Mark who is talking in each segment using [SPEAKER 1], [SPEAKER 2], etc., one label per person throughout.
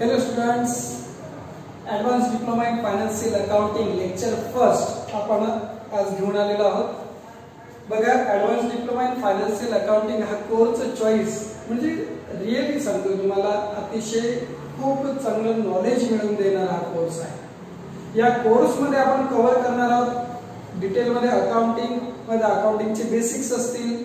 [SPEAKER 1] Hello students advance diploma in financial accounting lecture first आपण आज घेऊन आलेलो आहोत. बघा advance diploma in financial accounting हा कोर्स चॉईस म्हणजे रिअली सांगतो तुम्हाला अतिशय खूप चांगलं नॉलेज मिळवून देणारा हा कोर्स आहे. या कोर्समध्ये आपण कव्हर करणार आहोत. डिटेलमध्ये अकाउंटिंगमध्ये अकाउंटिंगचे बेसिक्स असतील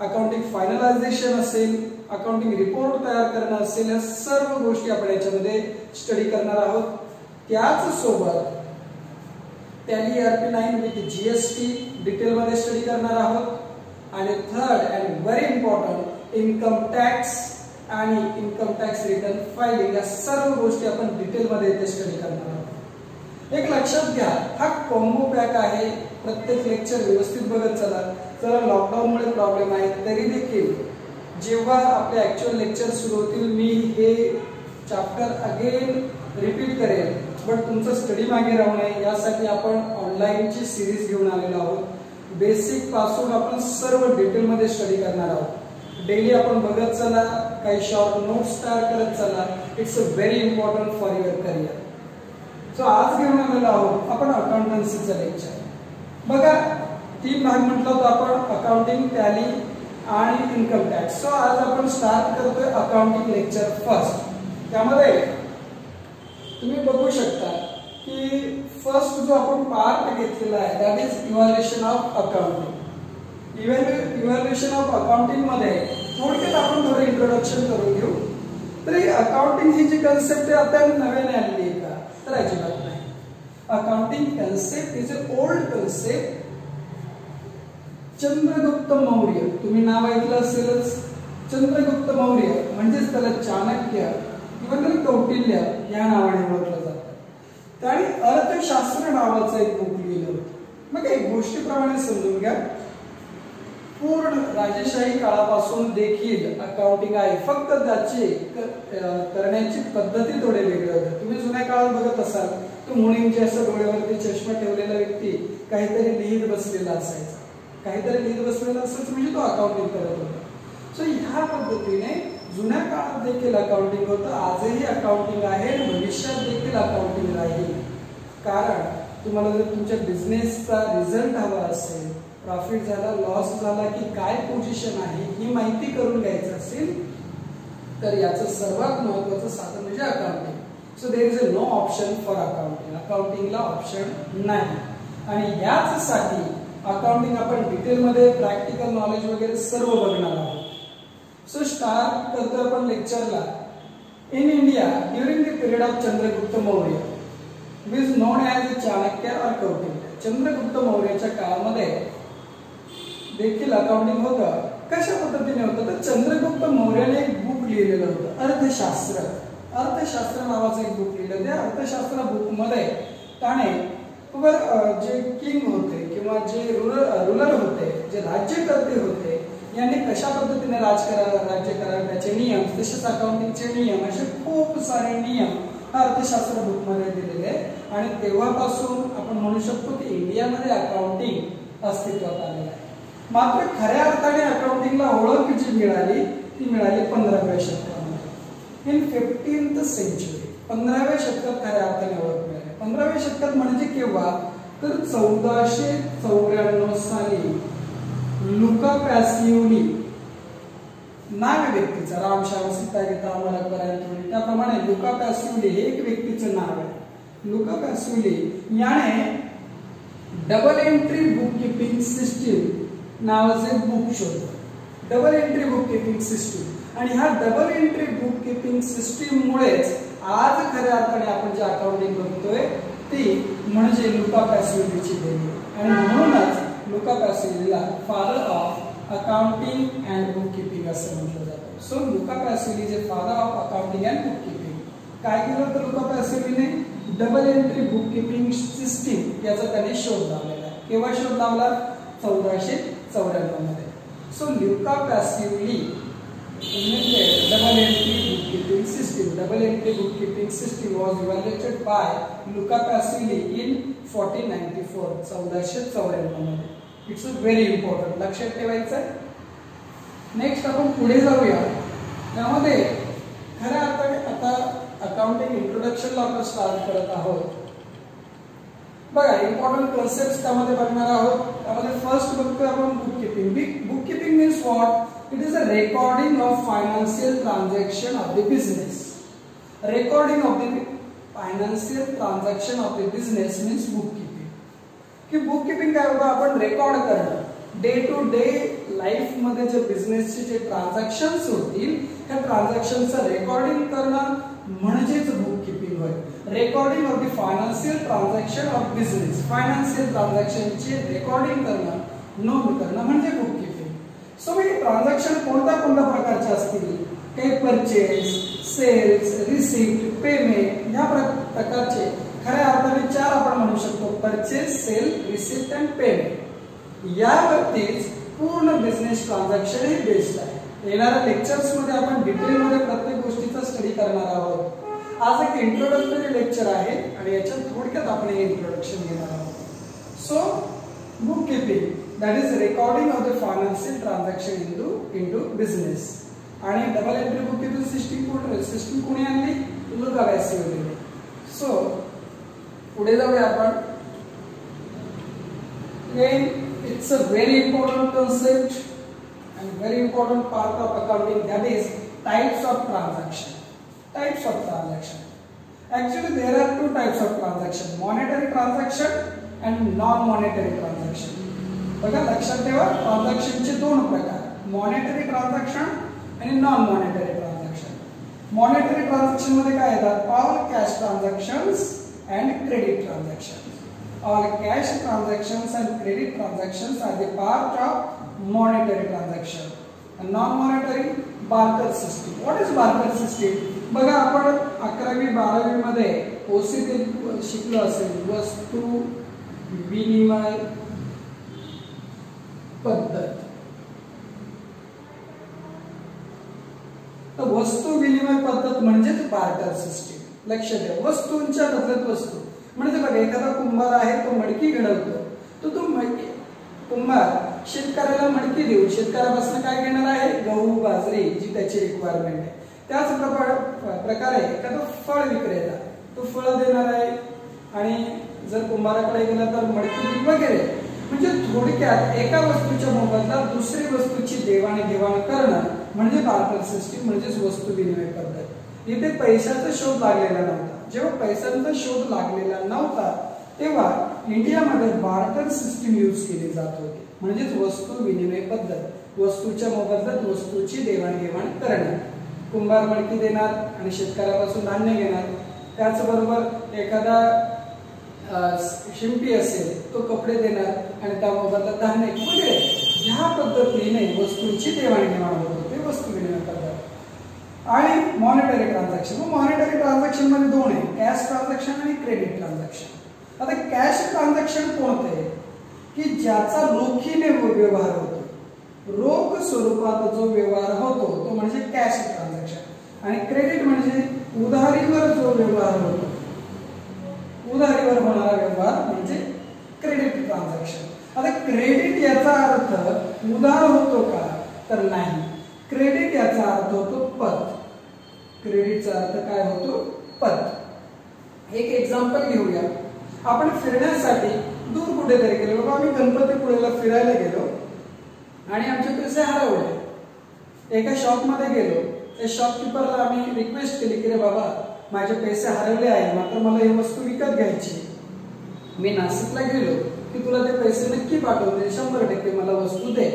[SPEAKER 1] अकाउंटिंग फायनलायझेशन असेल अकाउंटिंग रिपोर्ट तयार करणं असेल या सर्व गोष्टी आपण याच्यामध्ये स्टडी करणार आहोत. त्याच सोबत Tally ERP nine with GST डिटेलमध्ये स्टडी करणार आहोत. आणि third and very important income tax आणि इन्कम टॅक्स रिटर्न फायलिंग या सर्व गोष्टी आपण डिटेलमध्ये इथे स्टडी करणार आहोत. एक लक्षात घ्या हा कॉम्बो पॅक आहे. प्रत्येक लेक्चर व्यवस्थित बघत चला. चला लॉकडाऊनमुळे प्रॉब्लेम आहे तरी देखील जेव्हा आपले ऍक्च्युअल लेक्चर सुरू होतील मी हे चॅप्टर अगेन रिपीट करेल बट तुमचं स्टडी मागे राहू नये. यासाठी आपण ऑनलाईनची सिरीज घेऊन आलेलो आहोत. बेसिकपासून आपण सर्व डिटेलमध्ये स्टडी करणार आहोत. डेली आपण बघत चला काही शॉर्ट नोट्स तयार करत चला. It's a very important for your career so आज घेऊन आलेलो आहोत आपण अकाउंटन्सीचं लेक्चर बघा तीन भाग म्हटलं होतं आपण. अकाउंटिंग टॅली आणि इन्कम टॅक्स सो आज आपण स्टार्ट करतोय अकाउंटिंग लेक्चर फर्स्ट त्यामध्ये तुम्ही बघू शकता की फर्स्ट जो आपण पार्ट घेतलेला आहे that is evaluation of accounting evaluation of अकाउंटिंगमध्ये थोडक्यात आपण थोडं इंट्रोडक्शन करून घेऊ. तर ही अकाउंटिंग ही जी कन्सेप्ट आहे आता नव्याने आणली आहे का? तर अजिबात नाही. Accounting concept is a old concept Chandragupta Maurya. तुम्ही नाव ऐकलं असेलच. चंद्रगुप्त मौर्य म्हणजेच त्याला चाणक्य किंवा त्याला कौटिल्य या नावाने ओळखलं जातं. त्याने अर्थशास्त्र नावाचं एक बुक लिहिलं होतं. मग एक गोष्टीप्रमाणे समजून घ्या. पूर्ण राजेशाही काळापासून देखील अकाउंटिंग आहे. फक्त त्याची करण्याची पद्धती थोडे वेगळे होते. तुम्ही जुन्या काळात बघत असाल तो मुलींचे असं डोळ्यावरती चष्मा ठेवलेला व्यक्ती काहीतरी लिहित बसलेला असायचा. काहीतरी लिहित बसलेलं असंच म्हणजे तो अकाउंटिंग करत होता. सो ह्या पद्धतीने जुन्या काळात देखील अकाउंटिंग होतं. आजही अकाउंटिंग आहे आणि भविष्यात देखील अकाउंटिंग राहील. कारण तुम्हाला जर तुमच्या बिझनेसचा रिझल्ट हवा असेल प्रॉफिट झाला लॉस झाला की काय पोझिशन आहे ही माहिती करून घ्यायचं असेल तर याचं सर्वात महत्वाचं साधन म्हणजे accounting so there is a no option for accounting अकाउंटिंगला ऑप्शन नाही. आणि याचसाठी अकाउंटिंग आपण डिटेलमध्ये प्रॅक्टिकल नॉलेज वगैरे सर्व बघणार आहोत. सो स्टार्ट करतो आपण लेक्चरला in India during the period of Chandragupta Maurya which known as Chanakya और कौटिल्य चंद्रगुप्त मौर्याच्या काळामध्ये देखील अकाउंटिंग होतं. कशा पद्धतीने होतं? तर चंद्रगुप्त मौर्याने एक बुक लिहिलेलं होतं अर्थशास्त्र. अर्थशास्त्र नावाचं एक बुक लिहिलं त्या अर्थशास्त्र बुकमध्ये बर जे किंग होते किंवा जे रुलर रुलर होते जे राज्यकर्ते होते यांनी कशा पद्धतीने राज राज्य करावे त्याचे नियम तसेच अकाउंटिंगचे नियम असे खूप सारे नियम हा अर्थशास्त्र बुकमध्ये दिलेले आहे आणि तेव्हापासून आपण म्हणू शकतो की इंडियामध्ये अकाउंटिंग अस्तित्वात आलेलं आहे. मात्र खऱ्या अर्थाने अकाउंटिंगला ओळख जी मिळाली ती मिळाली पंधराव्या शतकामध्ये. इन फिफ्टीन्थ सेंचुरी पंधराव्या शतकात खऱ्या अर्थाने ओळख पंधराव्या शतकात म्हणजे केव्हा? तर चौदाशे चौऱ्याण्णव साली लुका पॅसिवली नाव व्यक्तीचं. रामशाव श्याम सीता गीता त्याप्रमाणे लुका पॅसिवली हे एक व्यक्तीचं नाव आहे. लुका पॅसिवली याने double entry book keeping system नावाचे बुक शोधलं. Double entry book keeping system आणि ह्या double entry book keeping system मुळेच आज खऱ्या अर्थाने आपण जे अकाउंटिंग बघतोय ती म्हणजे लुका पॅसिवलीची देणी. आणि म्हणूनच Luca पॅसिवलीला father of accounting and bookkeeping असं म्हटलं जातं. सो लुका पॅसिवली जे father of accounting and bookkeeping काय केलं होतं लुका पॅसिवलीने double entry book keeping system याचा त्याने शोध लावलेला आहे. केव्हा शोध लावला? चौदाशे चौऱ्याण्णवमध्ये सो ल्युका पॅसिवली म्हणजे double entry bookkeeping system. Double entry bookkeeping system was evaluated by Luca Pasili in 1494. चौदाशे चौऱ्याण्णवमध्ये. इट्स व्हेरी इम्पॉर्टंट लक्षात ठेवायचं आहे नेक्स्ट आपण पुढे जाऊया. त्यामध्ये खऱ्या अर्थाने आता अकाउंटिंग इंट्रोडक्शनला आपण स्टार्ट करत आहोत. बघा इम्पॉर्टंट कन्सेप्ट त्यामध्ये बघणार आहोत. त्यामध्ये फर्स्ट बघतोय आपण bookkeeping bookkeeping means what it is a recording of financial transaction of the business recording of the financial transaction of the business means bookkeeping की बुक किपिंग काय होतं? आपण रेकॉर्ड करणं डे टू डे लाईफमध्ये जे बिझनेसचे जे ट्रान्झॅक्शन होतील त्या ट्रान्झॅक्शनचं रेकॉर्डिंग करणं म्हणजेच बुक किपिंग होय recording of the financial transaction of business financial ट्रान्झॅक्शनचे recording करणं नोंद करणं म्हणजे बुक किपिंग सो म्हणजे ट्रान्झॅक्शन कोणत्या कोणत्या प्रकारचे असतील? काही परचेस सेल्स रिसिप्ट पेमेंट ह्या प्रकारचे. खऱ्या अर्थाने चार आपण म्हणू शकतो purchase sale receipt and payment यावरतीच पूर्ण बिझनेस ट्रान्झॅक्शन हे बेस्ड आहे. येणाऱ्या लेक्चर्समध्ये आपण डिटेलमध्ये प्रत्येक गोष्टीचा स्टडी करणार आहोत. आज एक इंट्रोडक्टरी लेक्चर आहे आणि याच्यात थोडक्यात आपण हे इंट्रोडक्शन घेणार आहोत. So bookkeeping that is recording of the financial transaction into into business आणि double entry book keeping system कोण सिस्टीम कोणी आणली लुका वॅसिओलीने सो पुढे जाऊया आपण it's a very important concept and very important part of accounting that is types of transaction types of transaction actually there are two types of transaction monetary transaction and non monetary transaction बघा लक्षात ठेवा ट्रान्झॅक्शनचे दोन प्रकार. Monetary transaction आणि non monetary transaction monetary ट्रान्झॅक्शनमध्ये काय येतात? All cash transactions and credit transaction all cash transactions and credit transactions are the part of monetary transaction non monetary barter system what is barter system बघा आपण अकरावी बारावी मध्ये OC ते शिकलो असेल. वस्तू विनिमय पद्धत. तर वस्तू विनिमय पद्धत म्हणजेच बार्टर सिस्टीम लक्ष द्या. वस्तूंच्या बदलत वस्तू. म्हणजे बघा एखादा कुंभार आहे तो मडकी घडवतो. तो तो मडकी कुंभार शेतकऱ्याला मडकी देऊ शेतकऱ्यापासून काय घेणार आहे? गहू बाजरी जी त्याची रिक्वायरमेंट आहे. त्याच प्रकारे एखादा फळ विक्रेता तो फळ देणार आहे. आणि जर कुंभाराकडे गेला तर मडकी वगैरे. म्हणजे थोडक्यात एका वस्तूच्या मोबदला दुसरी वस्तूची देवाणघेवाण करणं म्हणजे बार्टर सिस्टीम म्हणजेच वस्तू विनिमय पद्धत. इथे पैशाचा शोध लागलेला नव्हता. जेव्हा पैशांचा शोध लागलेला नव्हता तेव्हा इंडियामध्ये बार्टर सिस्टीम यूज केली जात होती. म्हणजेच वस्तू विनिमय पद्धत. वस्तूच्या मोबदल्यात वस्तूची देवाणघेवाण करणे. कुंभार मडकी देणार आणि शेतकऱ्यापासून धान्य घेणार. त्याचबरोबर एखादा शिंपी असेल तो कपडे देणार आणि त्या मोबदला धान्य वगैरे म्हणजे ह्या पद्धतीने वस्तूंची देवाणघेवाण होत होते वस्तू विनिमय करतात आणि मॉनिटरी ट्रान्झॅक्शन मग मॉनिटरी ट्रान्झॅक्शनमध्ये दोन आहे कॅश ट्रान्झॅक्शन आणि क्रेडिट ट्रान्झॅक्शन आता कॅश ट्रान्झॅक्शन कोणतं आहे? की ज्याचा रोखीने व्यवहार होतो. रोख स्वरूपात जो व्यवहार होतो तो म्हणजे कॅश ट्रान्झॅक्शन आणि क्रेडिट म्हणजे उधारीवर जो व्यवहार होतो उधारीवर होणारा व्यवहार म्हणजे क्रेडिट ट्रान्झॅक्शन आता क्रेडिट याचा अर्थ उधार होतो का? तर नाही. क्रेडिट याचा अर्थ होतो पत. क्रेडिटचा अर्थ काय होतो? पत. एक एक्झाम्पल घेऊया. आपण फिरण्यासाठी दूर कुठेतरी गेलो. बाबा आम्ही गणपतीपुळेला फिरायला गेलो आणि आमचे पैसे हरवले. एका शॉपमध्ये गेलो. त्या शॉपकीपरला आम्ही रिक्वेस्ट केली की रे बाबा माझे पैसे हरवले आहे मात्र मला ही वस्तू विकत घ्यायची मी नाशिकला गेलो की तुला ते पैसे नक्की पाठवते शंभर टक्के मला वस्तू दे.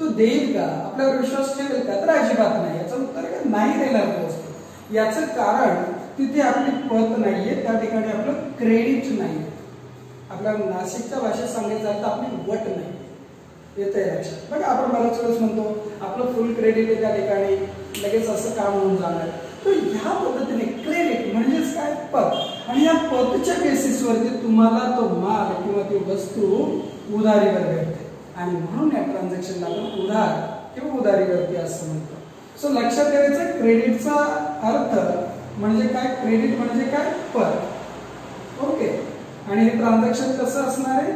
[SPEAKER 1] तू देईल का? आपल्यावर विश्वास ठेवेल का? तर अजिबात नाही. याचं उत्तर नाही देणार वस्तू. याचं कारण तिथे आपली पत नाहीये त्या ठिकाणी आपलं क्रेडिट नाही. आपल्या नाशिकच्या भाषेत सांगितलं तर आपली वट नाही. येत आहे लक्षात. बघा आपण बऱ्याच वेळेस म्हणतो आपलं फुल क्रेडिट आहे त्या ठिकाणी. लगेच असं काम होऊन जाणार. तर ह्या पद्धतीने क्रेडिट म्हणजेच काय? पत आणि या पतच्या बेसिसवरती तुम्हाला तो माल किंवा ती वस्तू उधारीवर भेटते. आणि म्हणून या ट्रान्झॅक्शनला आपण उधार किंवा उधारीवरती असं म्हणतो. सो लक्षात ठेवायचं क्रेडिटचा अर्थ म्हणजे काय? क्रेडिट म्हणजे काय? पत ओके? आणि हे ट्रान्झॅक्शन कसं असणार आहे?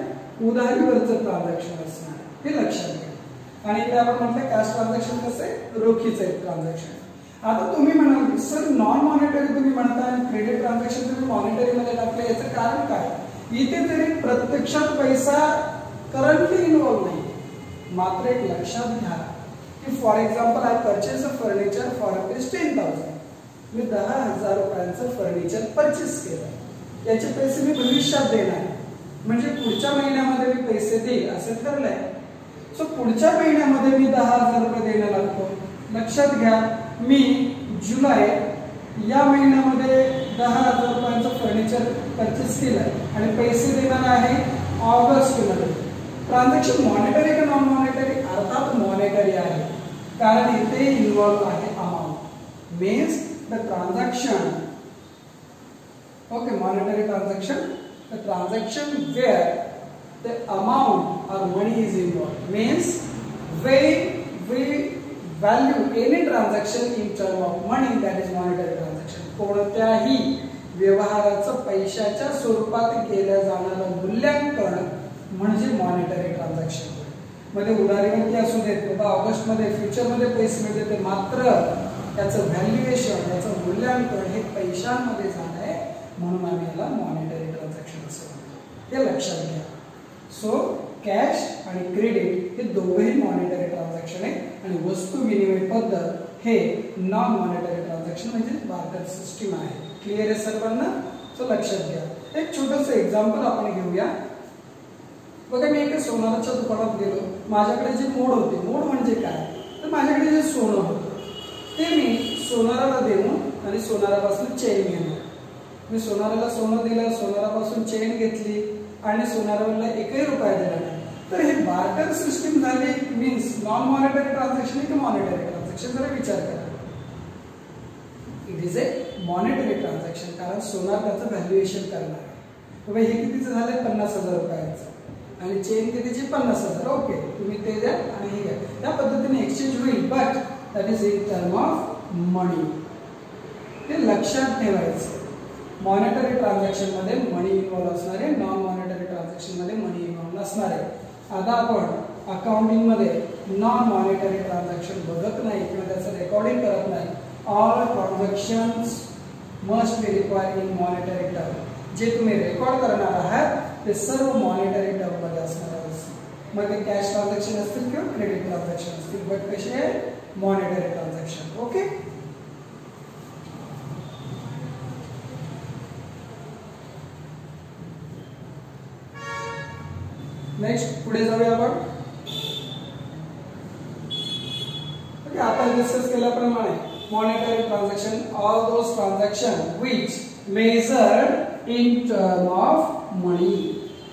[SPEAKER 1] उधारीवरचं ट्रान्झॅक्शन असणार आहे. हे लक्षात घ्या. आणि इथे आपण म्हटलं कॅश ट्रान्झॅक्शन कसं आहे? रोखीचं आहे ट्रान्झॅक्शन आता तुम्ही म्हणाल की सर नॉन मॉनिटरी तुम्ही म्हणताय क्रेडिट ट्रान्झॅक्शन तुम्ही मॉनिटरी मध्ये टाकले याचं कारण काय? इथे तरी प्रत्यक्षात पैसा करंटली इन्व्हॉल्व नाही. मात्र एक लक्षात घ्या की for example I purchase a furniture for rupees ten thousand मी दहा हजार रुपयांचं फर्निचर परचेस केलं. याचे पैसे मी भविष्यात देणार. म्हणजे पुढच्या महिन्यामध्ये मी पैसे देईल असं ठरलंय. सो पुढच्या महिन्यामध्ये मी दहा हजार रुपये द्यायला लागतो. लक्षात घ्या. मी जुलै या महिन्यामध्ये दहा हजार रुपयांचं फर्निचर परचेस केलं आणि पैसे देणार आहे ऑगस्टमध्ये. ट्रान्झॅक्शन मॉनिटरी का नॉन मॉनिटरी अर्थात मॉनिटरी आहे. कारण इथे इन्व्हॉल्व आहे amount means the transaction okay monetary transaction the transaction where the amount or money is involved. Means we we value any transaction in term of money that is monetary transaction. कोणत्याही व्यवहाराचं पैशाच्या स्वरूपात केलं जाणारं मूल्यांकन म्हणजे monetary ट्रान्झॅक्शनमध्ये उधारीवरती असू देत बाबा ऑगस्टमध्ये फ्युचरमध्ये पैसे मिळते ते मात्र त्याचं व्हॅल्युएशन याचं मूल्यांकन हे पैशांमध्ये झालं आहे म्हणून आम्ही याला मॉनिटरी ट्रान्झॅक्शन असं म्हणतो. हे लक्षात घ्या. सो कॅश आणि क्रेडिट हे दोघेही मॉनिटरी ट्रान्झॅक्शन आहे. आणि वस्तू विनिमय पद्धत हे नॉन मॉनिटरी ट्रान्झॅक्शन म्हणजे बार्टर सिस्टीम आहे. क्लिअर आहे सर्वांना? सो लक्षात घ्या. एक छोटस एक्झाम्पल आपण घेऊया. बघा मी एका सोनाराच्या दुकानात गेलो. माझ्याकडे जे मोड होते मोड म्हणजे काय? तर माझ्याकडे जे सोनं होतं ते मी सोनाराला देऊन आणि सोनारापासून चेन घेणार मी सोनाराला सोनं दिलं सोनारापासून चेन घेतली आणि सोनाराला एकही रुपया दिला नाही. तर हे बार्टर सिस्टीम झाली मीन्स नॉन मॉनिटरी ट्रान्झॅक्शन की मॉनिटरी ट्रान्झॅक्शन जरा विचार करा. It is a monetary transaction कारण सोनार त्याचं व्हॅल्युएशन करणार आहे. बाबा हे कितीचं झालंय? पन्नास हजार रुपयाचं. आणि चेन कितीची? पन्नास हजार. ओके तुम्ही ते द्या आणि हे घ्या. त्या पद्धतीने एक्सचेंज होईल but that is in term of money ते लक्षात ठेवायचं. मॉनिटरी ट्रान्झॅक्शनमध्ये मनी इन्व्हॉल्व्ह असणार आहे नॉन मॉनिटरी ट्रान्झॅक्शनमध्ये मनी इन्व्हॉल्व्ह नसणार. आहे आता आपण अकाउंटिंगमध्ये नॉन मॉनिटरी ट्रान्झॅक्शन बघत नाही किंवा त्याचं रेकॉर्डिंग करत नाही. All transaction must be require in monetary term जे तुम्ही रेकॉर्ड करणार आहात ते सर्व मॉनिटरी टर्ममध्ये असणार आहे मग ते कॅश ट्रान्झॅक्शन असतील किंवा क्रेडिट ट्रान्झॅक्शन असतील. बट कसे आहे? मॉनिटरी ट्रान्झॅक्शन ओके नेक्स्ट पुढे जाऊया आपण. आता डिस्कस केल्याप्रमाणे monetary transaction all those transaction which measured in term of money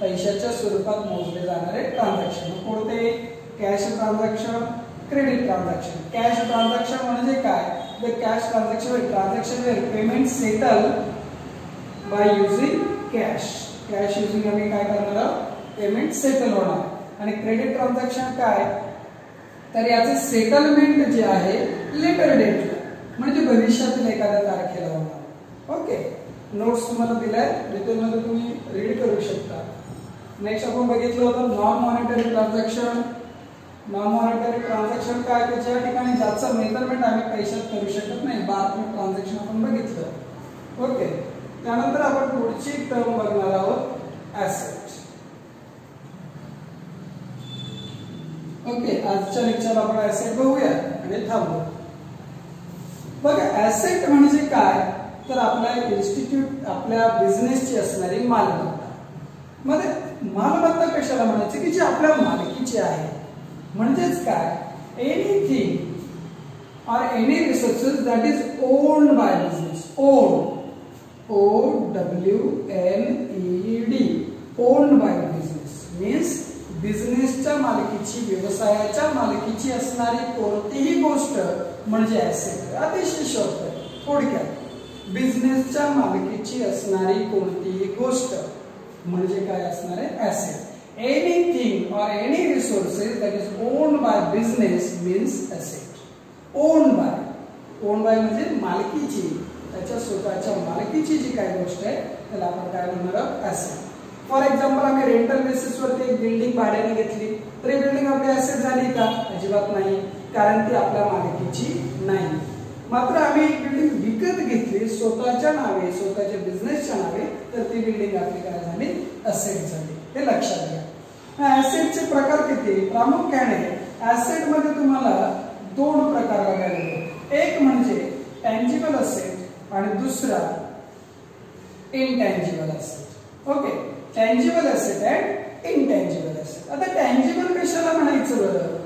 [SPEAKER 1] पैशाच्या स्वरूपात मोजले जाणारे ट्रान्झॅक्शन कोणते? Cash transaction credit transaction cash transaction म्हणजे काय? The cash transaction transaction payment settle by using cash cash using आम्ही काय करणार? आहोत पेमेंट सेटल होणार. आणि क्रेडिट ट्रान्झॅक्शन काय? तर याचे सेटलमेंट जे आहे लेटर डेटला म्हणजे भविष्यातील एखाद्या तारखेला होणार. ओके नोट्स तुम्हाला दिलाय. डिटेलमध्ये तुम्ही रीड करू शकता. नेक्स्ट आपण बघितलं होतं non monetary transaction non monetary transaction काय त्याच्या ठिकाणी ज्याचं मेजरमेंट आम्ही पैशात करू शकत नाही. बारकोड ट्रान्झॅक्शन आपण बघितलं. ओके त्यानंतर आपण पुढची टर्म बघणार आहोत. ऍसेट ओके आजच्या लेक्चर आपण ऍसेट बघूया आणि थांबू. बघा ऍसेट म्हणजे काय? तर आपल्या इन्स्टिट्यूट आपल्या बिझनेसची असणारी मालमत्ता. मध्ये मालमत्ता कशाला म्हणायची? की जी आपल्या मालकीची आहे. म्हणजेच काय? Anything or any resources that is own by business own O W N E D own by business means बिझनेसच्या मालकीची व्यवसायाच्या मालकीची असणारी कोणतीही गोष्ट म्हणजे ऍसेट अतिशय शब्द थोडक्यात. बिझनेसच्या मालकीची असणारी कोणतीही गोष्ट म्हणजे काय असणार आहे asset anything or any resources that is owned by business means asset owned by own by म्हणजे मालकीची. त्याच्या स्वतःच्या मालकीची जी काही गोष्ट आहे त्याला आपण काय म्हणणार आहोत? ऍसेट फॉर एक्झाम्पल आम्ही रेंटल बेसिस वरती एक बिल्डिंग भाड्याने घेतली. तर ही बिल्डिंग आपली ऍसेट झाली का? अजिबात नाही. कारण ती आपल्या मालकीची नाही. मात्र आम्ही एक बिल्डिंग विकत घेतली स्वतःच्या नावे स्वतःच्या बिझनेसच्या नावे तर ती बिल्डिंग आपली काय झाली? असेट झाली. हे लक्षात घ्या. ऍसेटचे प्रकार किती? प्रामुख्याने ऍसेटमध्ये तुम्हाला दोन प्रकार बघायला मिळतात एक म्हणजे टँजिबल असेट आणि दुसरा intangible asset okay tangible asset and intangible asset आता टँजिबल कशाला म्हणायचं बरं?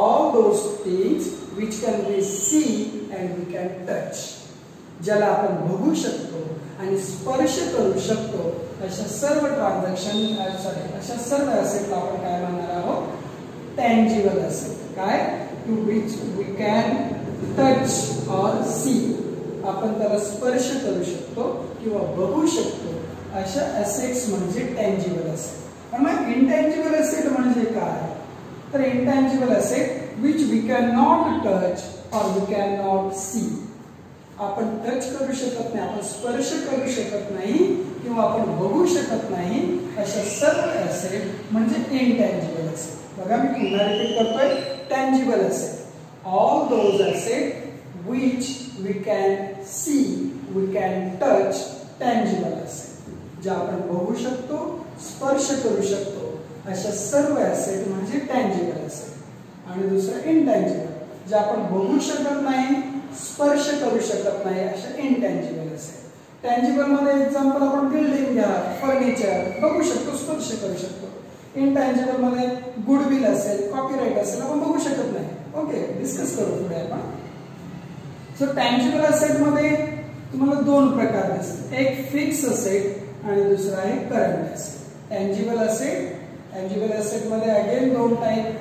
[SPEAKER 1] All those things which can be see and we can touch ज्याला आपण बघू शकतो आणि स्पर्श करू शकतो अशा सर्व ट्रान्झॅक्शन सॉरी अशा सर्व असेटला आपण काय म्हणणार आहोत? टँजिबल असेट काय? To which we can touch or see आपण त्याला स्पर्श करू शकतो किंवा बघू शकतो. अशा असेट्स म्हणजे टँजिबल असेट पण मग इनटँजिबल असेट म्हणजे काय? तर intangible asset which we can not touch or we can not see आपण टच करू शकत नाही आपण स्पर्श करू शकत नाही किंवा आपण बघू शकत नाही अशा सर्व असेट म्हणजे इनटँजिबल असेट बघा मी पुन्हा रिपीट करतोय. Tangible asset all those asset which we can see we can touch tangible asset जे आपण बघू शकतो स्पर्श करू शकतो अशा सर्व ऍसेट म्हणजे टँजिबल ऍसेट आणि दुसरं इनटँजिबल जे आपण बघू शकत नाही स्पर्श करू शकत नाही अशा इनटँजिबल असेल टँजिबलमध्ये एक्झाम्पल आपण बिल्डिंग घ्या फर्निचर बघू शकतो स्पर्श करू शकतो. इनटँजिबलमध्ये गुडविल असेल कॉपीराईट असेल आपण बघू शकत नाही. ओके डिस्कस करू पुढे आपण. सो टँजिबल असेटमध्ये तुम्हाला दोन प्रकार दिसतात. एक फिक्स असेट आणि दुसरा आहे current asset tangible asset tangible असेटमध्ये again दोन टाईप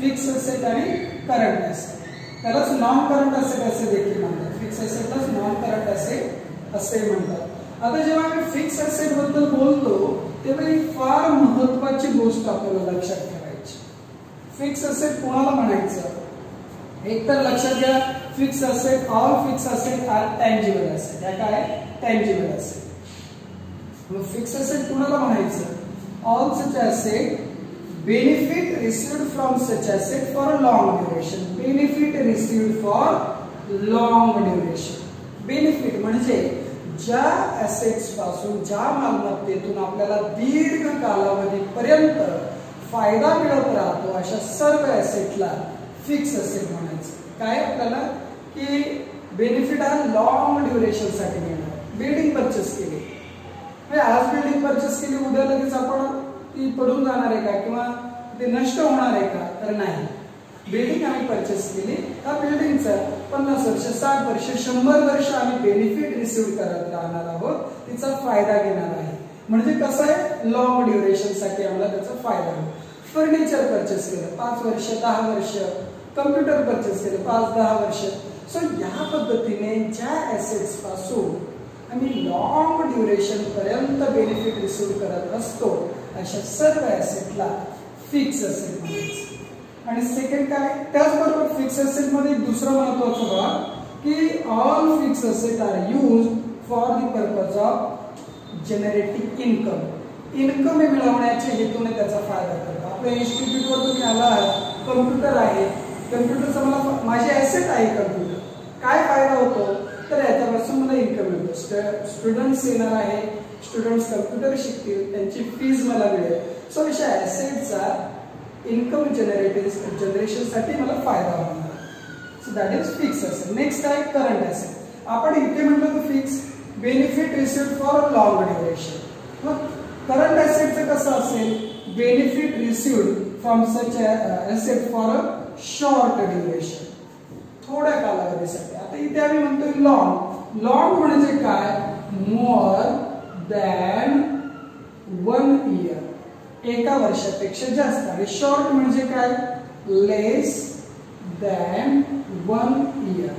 [SPEAKER 1] फिक्स असेट आणि करंट असेट त्यालाच नॉन करंट असेट असे देखील म्हणतात. फिक्स असेटलाच नॉन करंट असेट असे म्हणतात. आता जेव्हा आम्ही फिक्स असेटबद्दल बोलतो तेव्हा ही फार महत्वाची गोष्ट आपल्याला लक्षात ठेवायची. फिक्स असेट कोणाला म्हणायचं? एक तर लक्षात घ्या fix asset all fix asset are tangible asset या काय? टँजिबल असेट मग फिक्स असेट कुणाला म्हणायचं? All such asset benefit received from such asset for a long duration benefit received for long duration benefit म्हणजे ज्या असेट्सपासून ज्या मालमत्तेतून आपल्याला दीर्घ कालावधीपर्यंत फायदा मिळत राहतो अशा सर्व ॲसेटला फिक्स असेट म्हणायचं. काय आपल्याला? की बेनिफिट हा लॉंग ड्युरेशनसाठी मिळणार. बिल्डिंग परचेस केली. म्हणजे आज बिल्डिंग परचेस केली उद्या लगेच आपण ती पडून जाणार आहे का? किंवा ते नष्ट होणार आहे का? तर नाही. बिल्डिंग आम्ही परचेस केली. त्या बिल्डिंगचं पन्नास वर्ष साठ वर्ष शंभर वर्ष आम्ही बेनिफिट रिसिव्ह करत राहणार आहोत. तिचा फायदा घेणार आहे. म्हणजे कसं आहे? लॉंग ड्युरेशनसाठी आम्हाला त्याचा फायदा होईल. फर्निचर परचेस केलं. पाच वर्ष दहा वर्ष. कम्प्युटर परचेस केलं. पाच दहा वर्ष. सो या पद्धतीने ज्या ऍसेट्सपासून आम्ही लॉंग ड्युरेशन पर्यंत बेनिफिट रिसिव्ह करत असतो अशा सर्व ऍसेटला फिक्स असेट म्हणायचं. आणि सेकंड काय? त्याचबरोबर फिक्स असेटमध्ये दुसरा महत्त्वाचा भाग की all fix asset are use for the purpose of generating income income मिळवण्याच्या हेतूने त्याचा फायदा करतो. आपल्या इन्स्टिट्यूटवर तुम्ही आला कम्प्युटर आहे. कम्प्युटरचा मला माझे ऍसेट आहे कम्प्युटर काय फायदा होतो? तर याच्यापासून मला इन्कम मिळतो. स्टुडंट्स येणार आहे. स्टुडंट्स कम्प्युटर शिकतील. त्यांची फीज मला मिळेल. सो अशा ऍसेटचा इन्कम जनरेटिव्ह जनरेशनसाठी मला फायदा होणार. So that is fix asset next आहे करंट असेल आपण इथे म्हटलं तर fix benefit receive for long duration मग करंट ऍसेटचं कसं असेल? Benefit received from such asset for a short duration थोड्या कालावधीसाठी. आता इथे आम्ही म्हणतोय लॉंग लॉंग म्हणजे काय? मोर दॅन वन इयर एका वर्षापेक्षा जास्त. आणि शॉर्ट म्हणजे काय? लेस दॅन वन इयर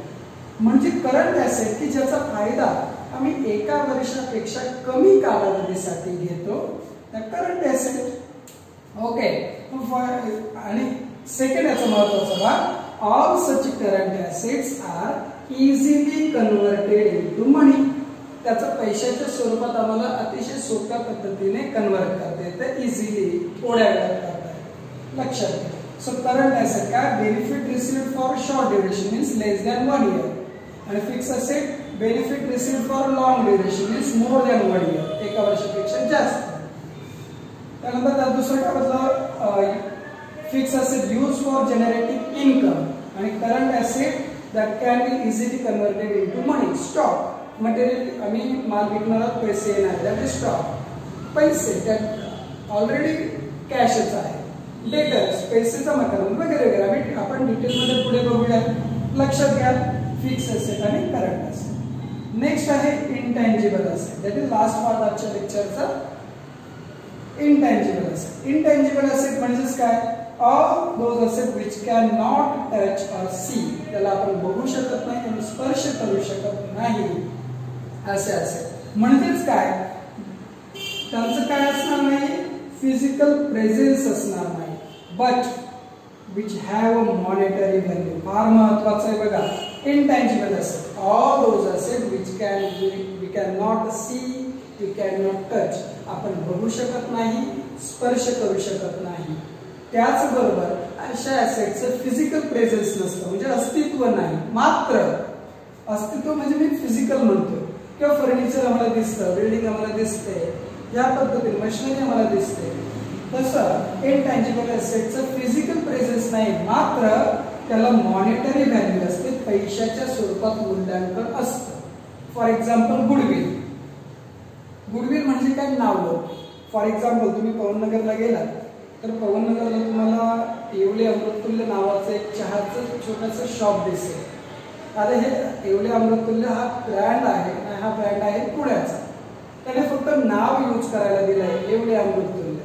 [SPEAKER 1] म्हणजे करंट असेल की ज्याचा फायदा आम्ही एका वर्षापेक्षा कमी कालावधीसाठी घेतो करंट ॲसेट ओके आणि सेकंड याचा महत्त्वाचा भाग all such current assets are easily converted into to money त्याचं पैशाच्या स्वरूपात आम्हाला अतिशय सोप्या पद्धतीने कन्व्हर्ट करता येतं इझिली थोड्या वेळात करता येतं. लक्षात घ्या. सो करंट ॲसेट काय benefit receive for short duration means less than one year आणि fix asset benefit receive for long duration means more than one year एका वर्षापेक्षा जास्त. त्यानंतर दुसरं काय म्हटलं fix asset use for generating income आणि current asset that can be easily converted into money stock material आम्ही माल विकणार आहोत पैसे येणार. दॅट इज स्टॉक पैसे. त्यात ऑलरेडी कॅशच आहे. लेटर्स पैसेचा जमा वगैरे वगैरे. आम्ही आपण डिटेलमध्ये पुढे बघूया लक्षात घ्या. फिक्स असेट आणि करंट असेट नेक्स्ट आहे intangible asset that is last part आजच्या लेक्चरचा इनटँजिबल असेट इनटँजिबल असेट म्हणजेच काय? All those asset which can not touch or see त्याला आपण बघू शकत नाही आणि स्पर्श करू शकत नाही. असे असे म्हणजेच काय? त्यांचं काय असणार नाही? फिजिकल प्रेझेन्स असणार नाही. But which have a monetary value फार महत्वाचं आहे बघा. Intangible asset all those asset which can we can not see we can not touch आपण बघू शकत नाही स्पर्श करू शकत नाही. त्याचबरोबर अशा ऍसेटचं फिजिकल प्रेझेन्स नसतं म्हणजे अस्तित्व नाही. मात्र अस्तित्व म्हणजे मी फिजिकल म्हणतो किंवा फर्निचर आम्हाला दिसतं बिल्डिंग आम्हाला दिसते या पद्धतीने मशिनरी आम्हाला दिसते. तसं इनटँजिबल असेटचं फिजिकल प्रेझेन्स नाही. मात्र त्याला मॉनिटरी व्हॅल्यू असते पैशाच्या स्वरूपात मूल्यांकन असतं. फॉर एक्झाम्पल गुडविल गुडविल म्हणजे काय? नाव. फॉर एक्झाम्पल तुम्ही पवननगरला गेलात. तर पवननगरला तुम्हाला येवले अमृततुल्य नावाचं एक चहाचं छोटंसं शॉप दिसेल. आता हे येवले अमृततुल्य हा ब्रँड आहे हा ब्रँड आहे पुण्याचा. त्याने फक्त नाव यूज करायला दिलंय येवले अमृततुल्य.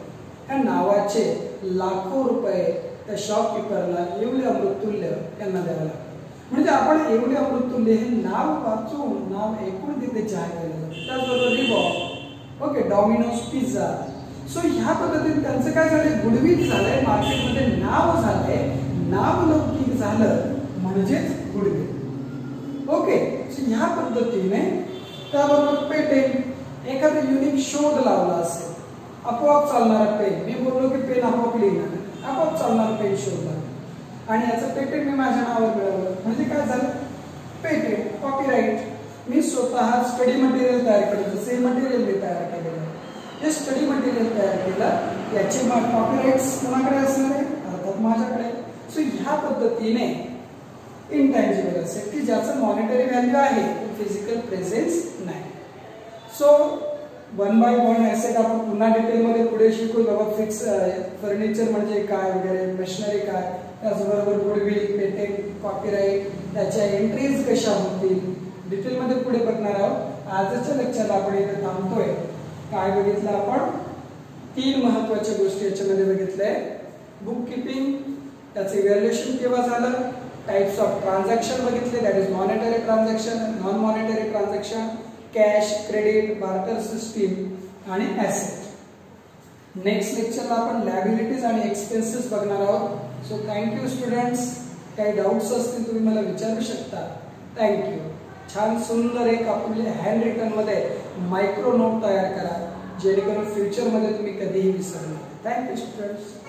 [SPEAKER 1] ह्या नावाचे लाखो रुपये त्या शॉपकीपरला येवले अमृततुल्य यांना द्यावं लागतं. म्हणजे आपण येवले अमृततुल्य हे नाव वाचून नाव ऐकून तिथे चहा केलं त्याचबरोबर Reebok okay Domino's pizza so ह्या पद्धतीने त्यांचं काय झालंय? गुडविल झालंय मार्केटमध्ये नाव झालंय नाव लौकिक झालं म्हणजेच गुडविल ओके सो ह्या पद्धतीने त्याबरोबर पेटेंट एखादा युनिक शोध लावला असेल आपोआप चालणारा पेन. मी बोललो की पेन आपोआप लिहिणार आपोआप चालणारा पेन शोधला आणि याचं पेटेंट मी माझ्या नावावर मिळवलं. म्हणजे काय झालं? पेटेंट कॉपीराईट मी स्वतः स्टडी मटेरियल तयार केलं. जसे मटेरियल मी तयार केलेलं हे स्टडी मटेरियल तयार केलं याचे कॉपीराईट्स कोणाकडे असणार आहे? अर्थात माझ्याकडे. सो ह्या पद्धतीने इनटँजिबल असेल की ज्याचं मॉनिटरी व्हॅल्यू आहे फिजिकल प्रेझेन्स नाही. So one by one asset आपण पुन्हा डिटेलमध्ये पुढे शिकू बाबा फिक्स फर्निचर म्हणजे काय वगैरे मशिनरी काय त्याचबरोबर गुडविल पेटेंट कॉपीराईट त्याच्या एंट्रीज कशा होतील डिटेलमध्ये पुढे बघणार आहोत. आजच्या लेक्चरला आपण इथे थांबतोय. काय बघितलं आपण? तीन महत्त्वाच्या गोष्टी याच्यामध्ये बघितल्या. बुक किपिंग त्याचे इव्हॅल्युएशन केव्हा झालं? टाइप्स ऑफ ट्रान्झॅक्शन बघितले that is monetary transaction non monetary transaction cash credit barter system आणि ॲसेट नेक्स्ट लेक्चरला आपण लॅबिलिटीज आणि एक्सपेन्सेस बघणार आहोत. सो थँक्यू स्टुडंट्स काही डाऊट्स असतील तुम्ही मला विचारू शकता. थँक्यू छान सुंदर एक आपले हँड रिटनमध्ये मायक्रो नोट तयार करा जेणेकरून फ्युचरमध्ये तुम्ही कधीही विसरणार थँक्यू स्टुडंट्स